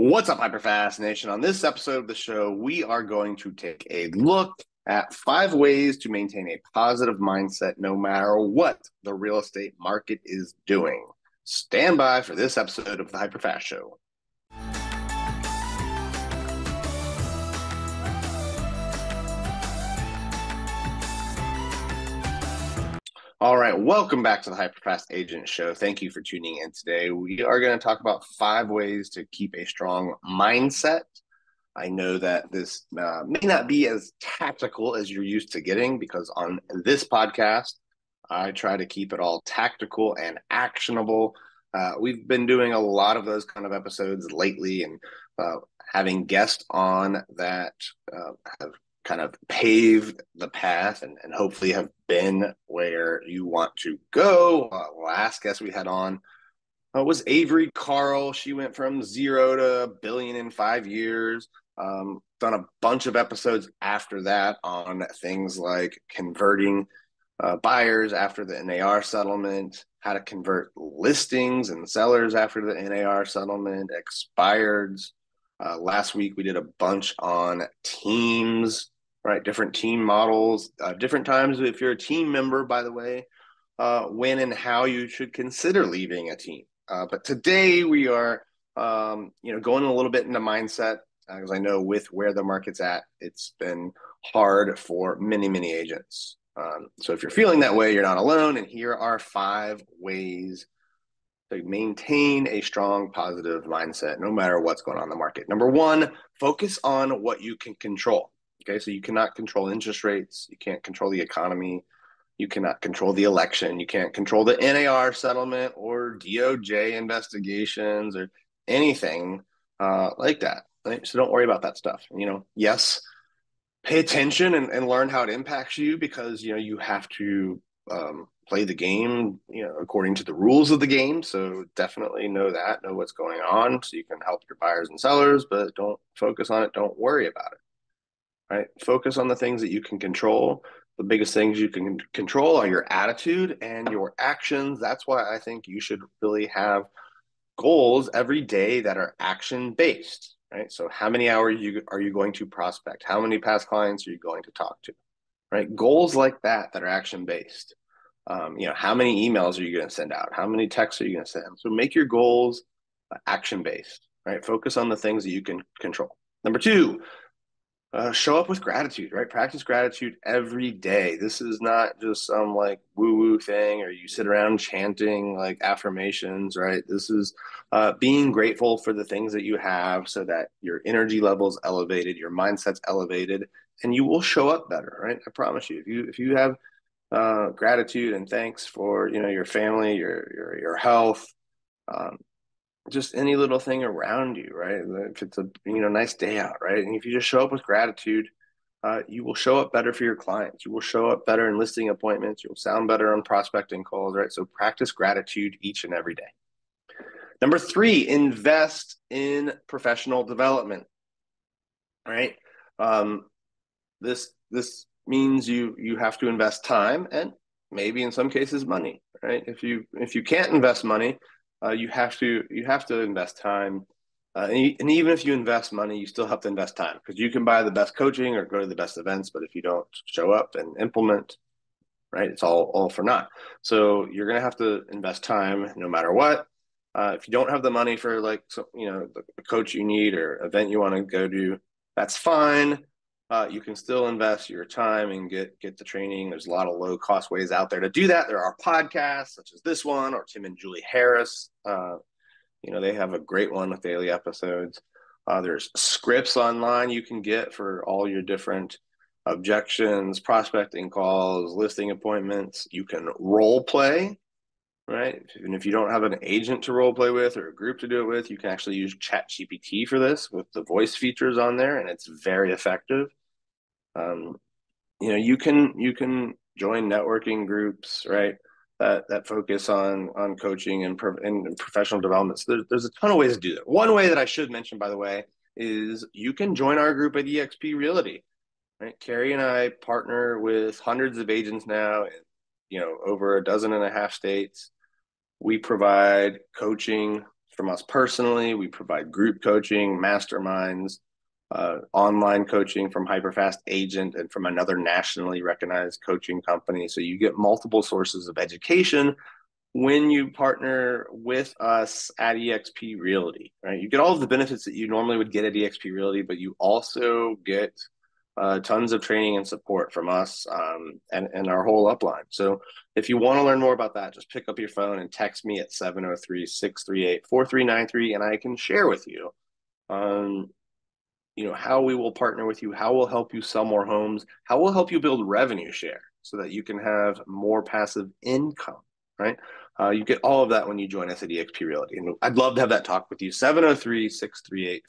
What's up, Hyperfast Nation? On this episode of the show, we are going to take a look at five ways to maintain a positive mindset no matter what the real estate market is doing. Stand by for this episode of the Hyperfast Show. All right, welcome back to the Hyperfast Agent Show. Thank you for tuning in today. We are going to talk about five ways to keep a strong mindset. I know that this uh, may not be as tactical as you're used to getting because on this podcast, I try to keep it all tactical and actionable. Uh, we've been doing a lot of those kind of episodes lately and uh, having guests on that uh, have kind of paved the path and, and hopefully have been where you want to go. Uh, last guest we had on uh, was Avery Carl. She went from zero to a billion in five years. Um, done a bunch of episodes after that on things like converting uh, buyers after the NAR settlement, how to convert listings and sellers after the NAR settlement, expireds. Uh, last week we did a bunch on teams right? Different team models, uh, different times. If you're a team member, by the way, uh, when and how you should consider leaving a team. Uh, but today we are, um, you know, going a little bit into mindset because I know with where the market's at, it's been hard for many, many agents. Um, so if you're feeling that way, you're not alone. And here are five ways to maintain a strong positive mindset no matter what's going on in the market. Number one, focus on what you can control. Okay, so you cannot control interest rates, you can't control the economy, you cannot control the election, you can't control the NAR settlement or DOJ investigations or anything uh, like that. Right? So don't worry about that stuff. You know, yes, pay attention and, and learn how it impacts you because you know you have to um, play the game, you know, according to the rules of the game. So definitely know that, know what's going on, so you can help your buyers and sellers, but don't focus on it. Don't worry about it right? Focus on the things that you can control. The biggest things you can control are your attitude and your actions. That's why I think you should really have goals every day that are action based, right? So, how many hours you are you going to prospect? How many past clients are you going to talk to? Right? Goals like that that are action based. Um, you know, how many emails are you going to send out? How many texts are you going to send? So, make your goals action based, right? Focus on the things that you can control. Number two, uh, show up with gratitude, right? Practice gratitude every day. This is not just some like woo woo thing or you sit around chanting like affirmations, right? This is uh, being grateful for the things that you have so that your energy level's elevated, your mindset's elevated, and you will show up better, right? I promise you. If you if you have uh, gratitude and thanks for you know your family, your your your health, um, just any little thing around you, right? If it's a you know nice day out, right? And if you just show up with gratitude, uh, you will show up better for your clients. You will show up better in listing appointments. You'll sound better on prospecting calls, right? So practice gratitude each and every day. Number three, invest in professional development. Right. Um, this this means you you have to invest time and maybe in some cases money. Right. If you if you can't invest money, uh, you have to you have to invest time. Uh, and, and, even if you invest money you still have to invest time because you can buy the best coaching or go to the best events but if you don't show up and implement right it's all all for naught. So you're going to have to invest time no matter what. Uh, if you don't have the money for like so, you know the coach you need or event you want to go to that's fine uh, you can still invest your time and get get the training. There's a lot of low cost ways out there to do that. There are podcasts such as this one or Tim and Julie Harris. Uh, you know they have a great one with daily episodes. Uh, there's scripts online you can get for all your different objections, prospecting calls, listing appointments. You can role play, right? And if you don't have an agent to role play with or a group to do it with, you can actually use Chat GPT for this with the voice features on there, and it's very effective. Um, you know, you can you can join networking groups, right? That that focus on on coaching and, pro, and professional development. So there's, there's a ton of ways to do that. One way that I should mention, by the way, is you can join our group at EXP Realty. Right, Keri and I partner with hundreds of agents now, in, you know, over a dozen and a half states. We provide coaching from us personally. We provide group coaching, masterminds, uh, online coaching from Hyperfast Agent and from another nationally recognized coaching company. So you get multiple sources of education when you partner with us at EXP Realty, right? You get all of the benefits that you normally would get at EXP Realty, but you also get uh, tons of training and support from us um, and, and our whole upline. So if you want to learn more about that, just pick up your phone and text me at 703 638 4393, and I can share with you. Um, you know how we will partner with you how we'll help you sell more homes how we'll help you build revenue share so that you can have more passive income right? Uh, you get all of that when you join us at exp realty. And i'd love to have that talk with you. 703-638-4393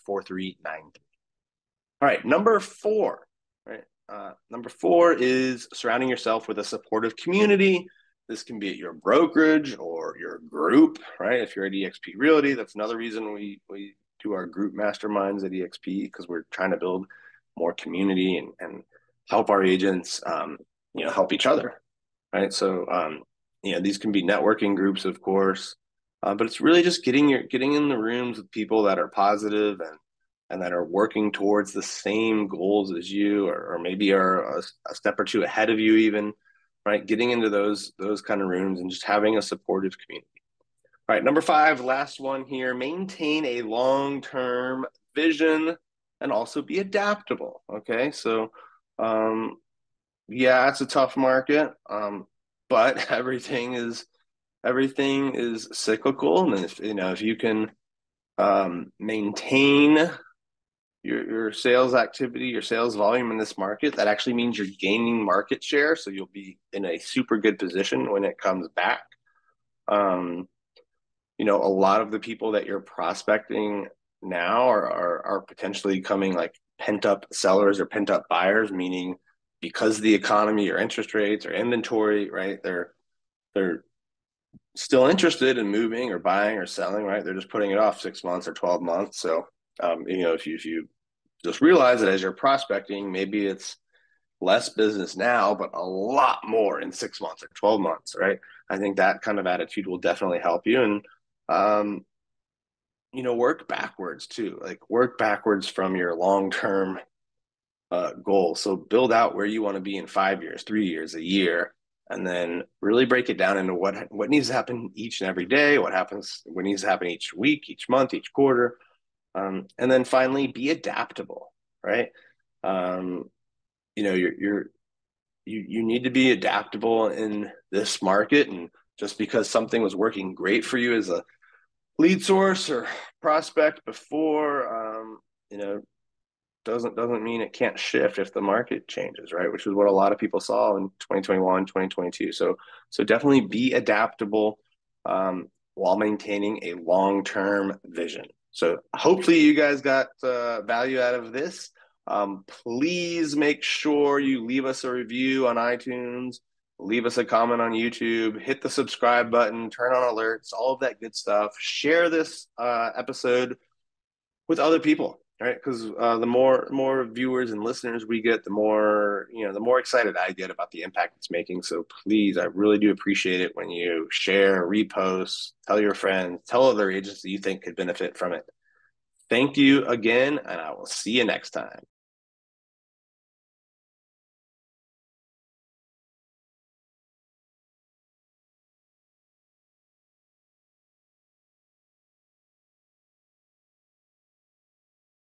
all right number four right? Uh, number four is surrounding yourself with a supportive community. This can be at your brokerage or your group right? If you're at exp realty that's another reason we we do our group masterminds at exp because we're trying to build more community and, and help our agents um, you know help each other right? So um, you know these can be networking groups of course uh, but it's really just getting your getting in the rooms with people that are positive and and that are working towards the same goals as you or, or maybe are a, a, step or two ahead of you even right? Getting into those those kind of rooms and just having a supportive community all right number five last one here. Maintain a long-term vision and also be adaptable okay? So um yeah it's a tough market um but everything is everything is cyclical. And if you know if you can um, maintain your, your sales activity your sales volume in this market that actually means you're gaining market share. So you'll be in a super good position when it comes back. Um, you know a lot of the people that you're prospecting now are, are, are potentially coming like pent up sellers or pent up buyers meaning because the economy or interest rates or inventory, right? They're they're still interested in moving or buying or selling, right? They're just putting it off six months or twelve months. So, um, you know, if you if you just realize that as you're prospecting, maybe it's less business now, but a lot more in six months or twelve months, right? I think that kind of attitude will definitely help you, and um, you know, work backwards too. Like work backwards from your long term uh, goal. So build out where you want to be in five years, three years, a year, and then really break it down into what what needs to happen each and every day, what happens, what needs to happen each week, each month, each quarter, um, and then finally be adaptable. Right? Um, you know, you're you're you you need to be adaptable in this market, and just because something was working great for you as a lead source or prospect before, um, you know, doesn't doesn't mean it can't shift if the market changes right? Which is what a lot of people saw in 2021 2022 so so definitely be adaptable um, while maintaining a long-term vision. So hopefully you guys got uh, value out of this. Um, please make sure you leave us a review on itunes leave us a comment on youtube hit the subscribe button turn on alerts all of that good stuff share this uh, episode with other people right? Because uh, the more more viewers and listeners we get, the more you know, the more excited I get about the impact it's making. So please, I really do appreciate it when you share, repost, tell your friends, tell other agents that you think could benefit from it. Thank you again, and I will see you next time.